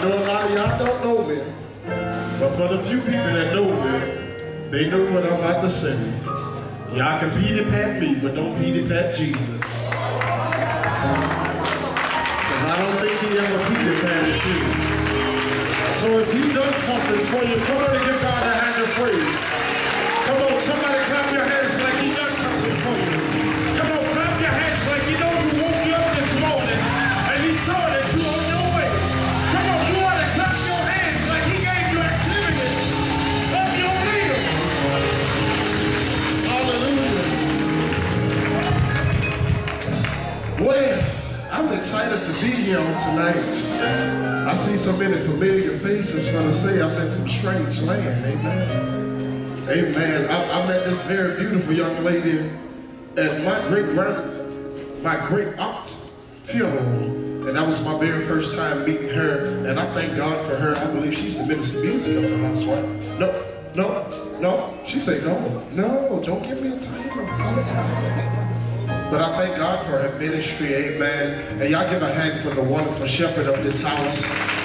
I know a lot of y'all don't know me, but for the few people that know me, they know what I'm about to say. Y'all can Peter Pat me, but don't Peter Pat Jesus. Because I don't think he ever Peter Patted you. So has he done something for you? Come on and give God a hand Well, I'm excited to be here on tonight. I see so many familiar faces for to say I'm in some strange land. Amen. Amen. I, I met this very beautiful young lady at my great grand, my great aunt's funeral. And that was my very first time meeting her. And I thank God for her. I believe she's the minister of music of the house, right? No, no, no. She said, no, no, don't give me a title. But I thank God for her ministry, amen. And y'all give a hand for the wonderful shepherd of this house.